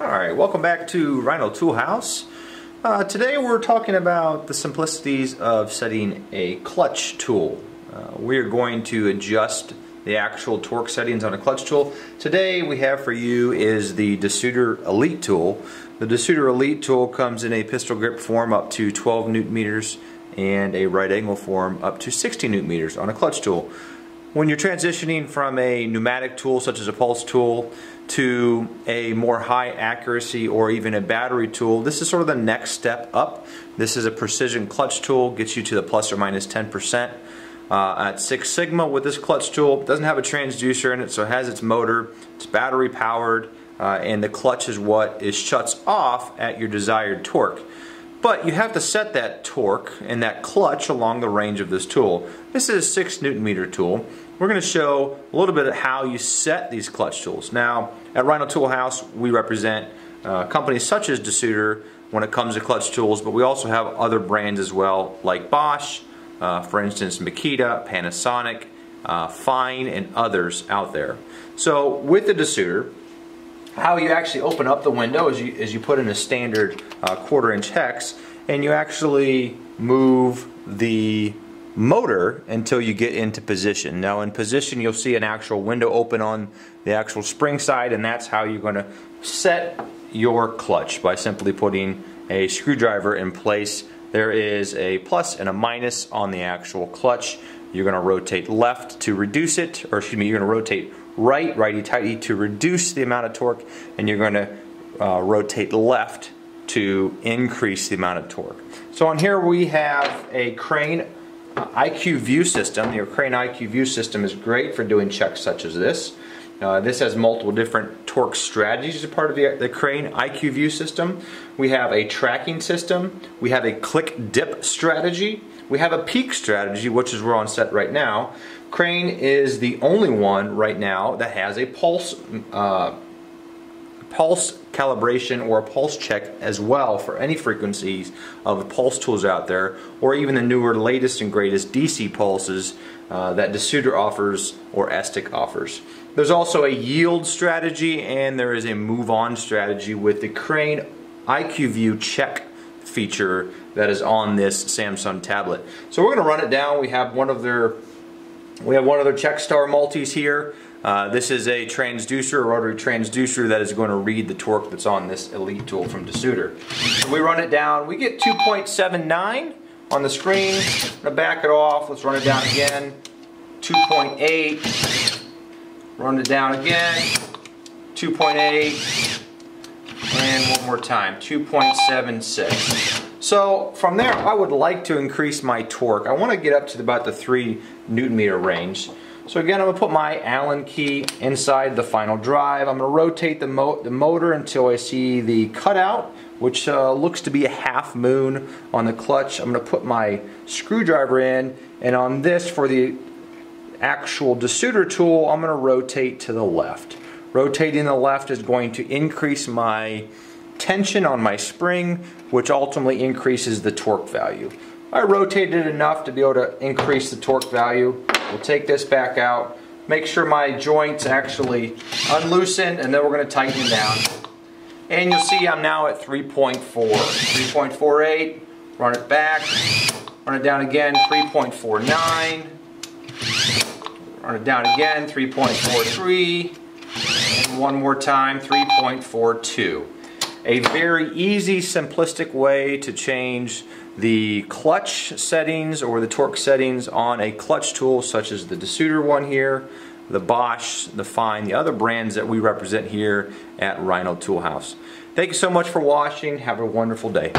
Alright, welcome back to Rhino Toolhouse. Uh, today we're talking about the simplicities of setting a clutch tool. Uh, we are going to adjust the actual torque settings on a clutch tool. Today we have for you is the Desoutter Elite tool. The Desoutter Elite tool comes in a pistol grip form up to 12 newton meters and a right angle form up to 60 newton meters on a clutch tool. When you're transitioning from a pneumatic tool such as a pulse tool to a more high accuracy or even a battery tool, this is sort of the next step up. This is a precision clutch tool, gets you to the plus or minus 10%. Uh, at Six Sigma with this clutch tool, doesn't have a transducer in it, so it has its motor, it's battery powered, uh, and the clutch is what is shuts off at your desired torque. But you have to set that torque and that clutch along the range of this tool. This is a 6 newton meter tool. We're going to show a little bit of how you set these clutch tools. Now, at Rhino Tool House, we represent uh, companies such as Desoutter when it comes to clutch tools, but we also have other brands as well, like Bosch, uh, for instance, Makita, Panasonic, uh, Fine, and others out there. So with the Desoutter, how you actually open up the window is you, is you put in a standard uh, quarter inch hex and you actually move the motor until you get into position. Now in position you'll see an actual window open on the actual spring side and that's how you're going to set your clutch by simply putting a screwdriver in place. There is a plus and a minus on the actual clutch. You're going to rotate left to reduce it, or excuse me, you're going to rotate right, righty-tighty to reduce the amount of torque, and you're going to uh, rotate left to increase the amount of torque. So on here we have a Crane IQVu system. Your Crane IQVu system is great for doing checks such as this. Uh, this has multiple different torque strategies as a part of the, the Crane IQVu system. We have a tracking system. We have a click dip strategy. We have a peak strategy, which is we're on set right now. Crane is the only one right now that has a pulse uh, pulse calibration or a pulse check as well for any frequencies of pulse tools out there or even the newer latest and greatest DC pulses uh, that Desoutter offers or Estic offers. There's also a yield strategy and there is a move on strategy with the Crane IQVu check feature that is on this Samsung tablet. So we're going to run it down. We have one of their we have one of their Checkstar multis here. Uh, this is a transducer, a rotary transducer that is going to read the torque that's on this Elite tool from Desoutter. So we run it down, we get 2.79 on the screen. I'm to back it off, let's run it down again. 2.8, run it down again, 2.8, and one more time, 2.76. So from there, I would like to increase my torque. I want to get up to about the 3 newton meter range. So again, I'm to put my Allen key inside the final drive. I'm to rotate the, mo the motor until I see the cutout, which uh, looks to be a half moon on the clutch. I'm to put my screwdriver in, and on this, for the actual Desoutter tool, I'm to rotate to the left. Rotating the left is going to increase my tension on my spring, which ultimately increases the torque value. I rotated it enough to be able to increase the torque value. We'll take this back out, make sure my joints actually unloosen, and then we're going to tighten down. And you'll see I'm now at 3.4. 3.48, run it back, run it down again, 3.49, run it down again, 3.43, and one more time, 3.42 a very easy, simplistic way to change the clutch settings or the torque settings on a clutch tool such as the Desoutter one here, the Bosch, the Fine, the other brands that we represent here at Rhino Toolhouse. Thank you so much for watching. Have a wonderful day.